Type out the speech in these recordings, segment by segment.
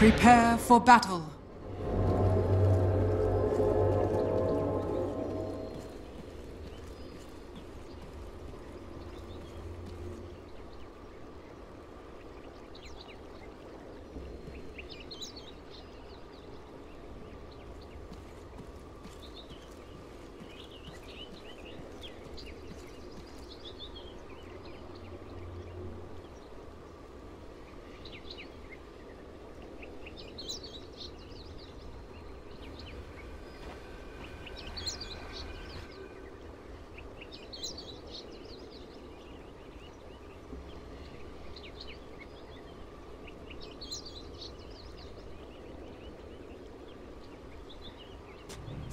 Prepare for battle.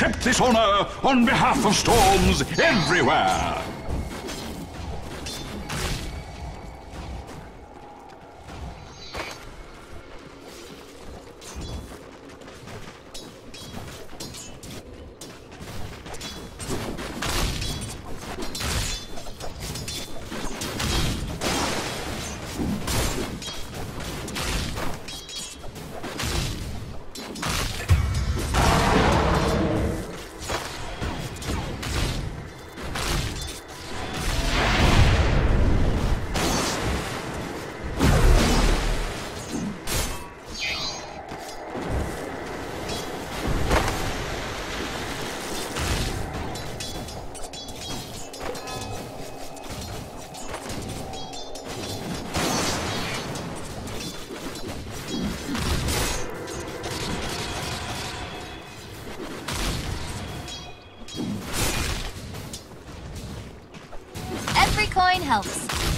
Accept this honor on behalf of storms everywhere. Coin helps.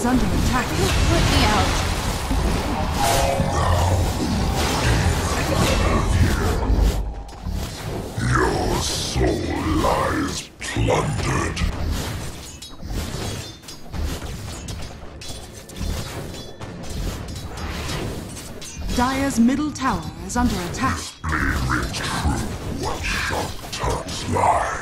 Attack. Put me out. Your soul lies plundered. Dire's middle tower is under attack. Ring true what sharp tongues lie.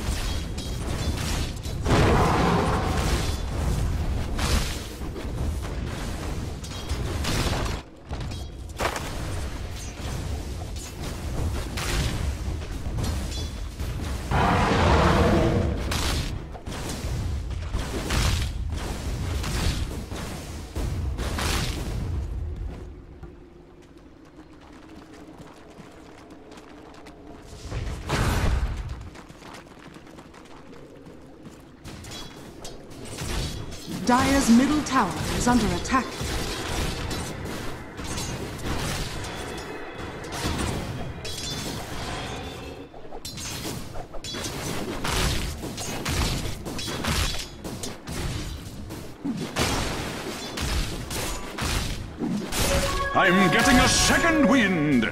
Tower is under attack. I'm getting a second wind.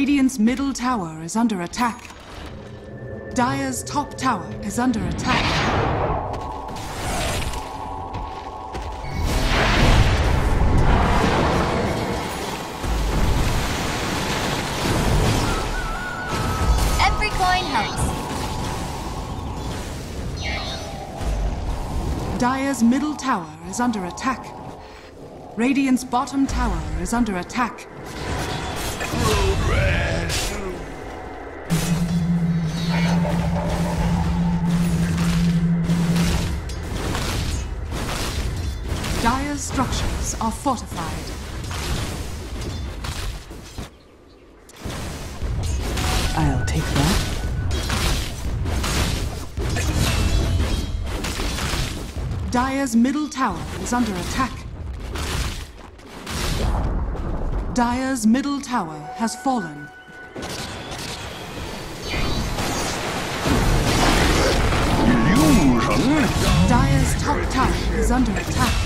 Radiant's middle tower is under attack. Dire's top tower is under attack. Every coin helps. Dire's middle tower is under attack. Radiant's bottom tower is under attack. Structures are fortified. I'll take that. Dire's middle tower is under attack. Dire's middle tower has fallen. Illusion. Dire's top tower is under attack.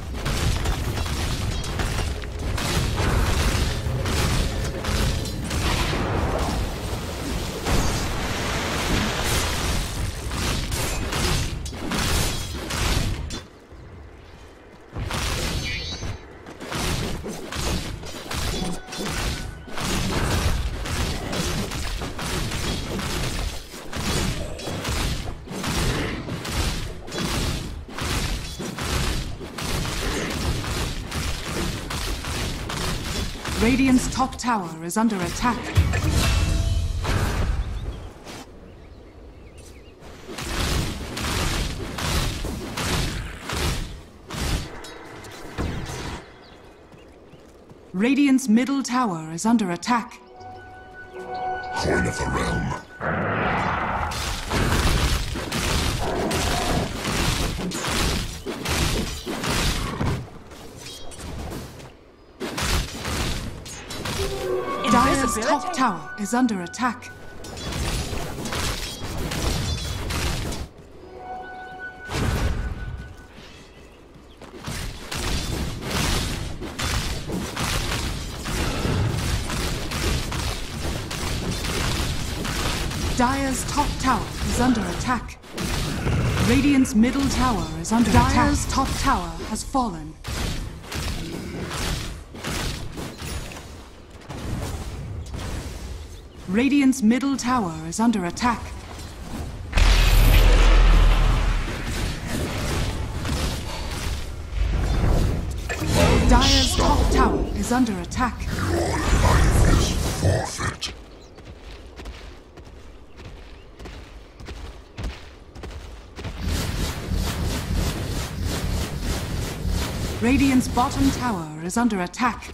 Radiant's top tower is under attack. Radiant's middle tower is under attack. Coin of the realm. Invisibility. top tower is under attack. Dire's top tower is under attack. Radiant's middle tower is under attack. Dire's top tower has fallen. Radiant's middle tower is under attack. Dire's top tower is under attack. Life is forfeit. Radiant's bottom tower is under attack.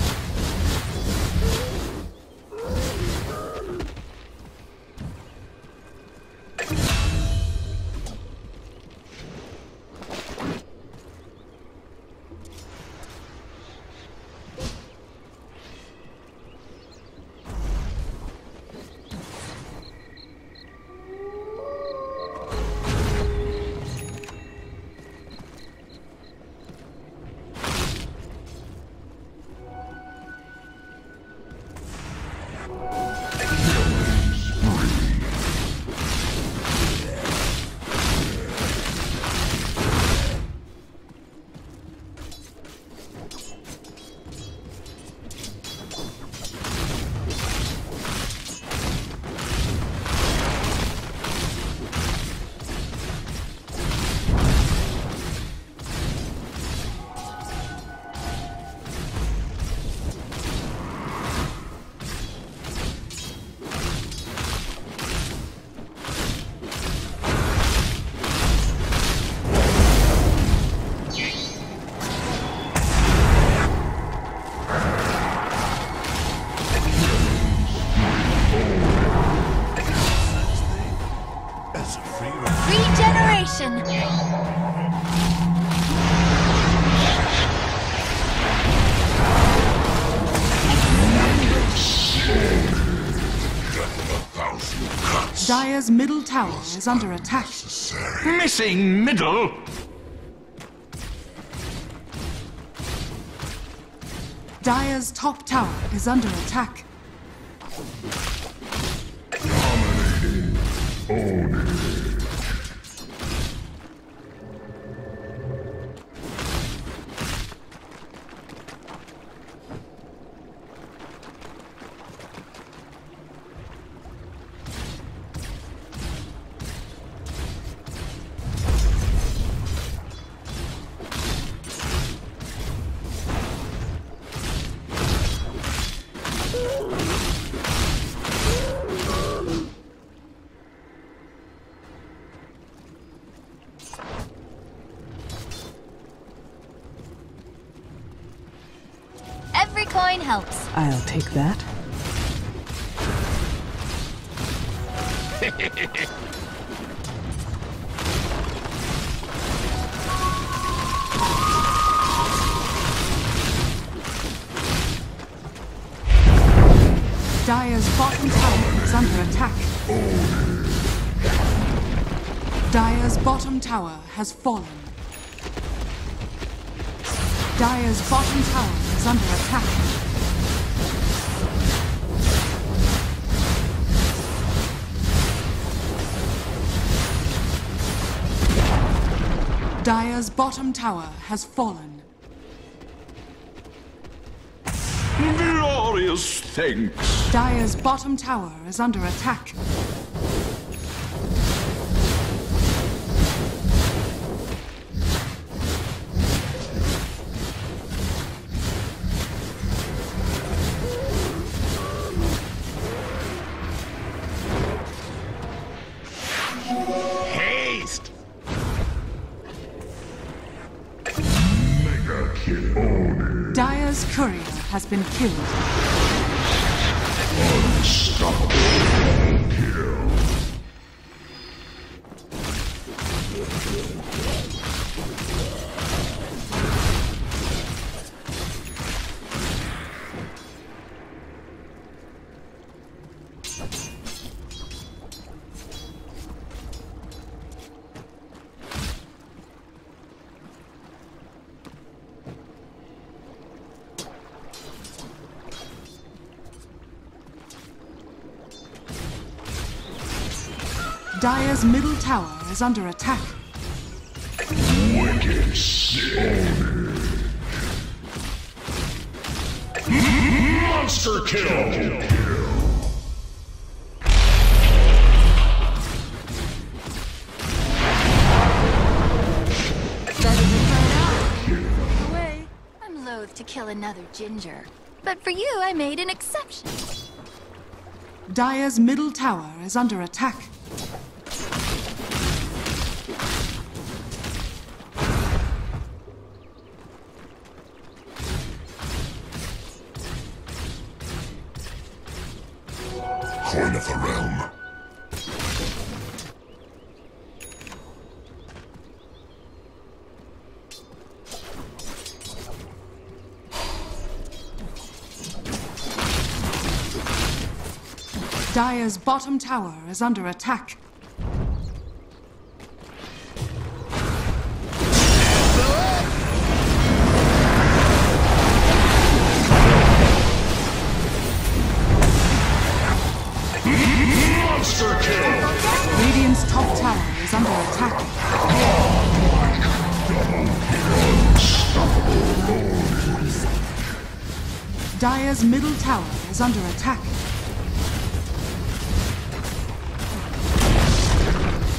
Dire's middle tower is under attack. Missing middle? Dire's top tower is under attack. Every coin helps. I'll take that. Dire's bottom tower is under attack. Dire's bottom tower has fallen. Dire's bottom tower is under attack. Dire's bottom tower has fallen. Glorious thanks. Dire's bottom tower is under attack. Has been killed. Dire's middle tower is under attack. Wicked Oni. Monster kill. Away. I'm loath to kill another ginger. But for you, I made an exception. Dire's middle tower is under attack. Dire's bottom tower is under attack. Monster kill. Radiant's top tower is under attack. Dire's middle tower is under attack.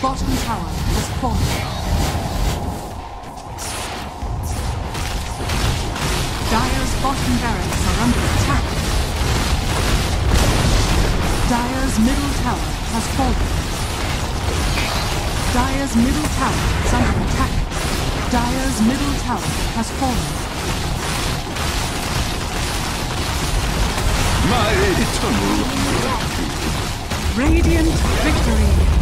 bottom tower has fallen. Dire's bottom barracks are under attack. Dire's middle tower has fallen. Dire's middle tower is under attack. Dire's middle tower has fallen. My eternal Radiant victory.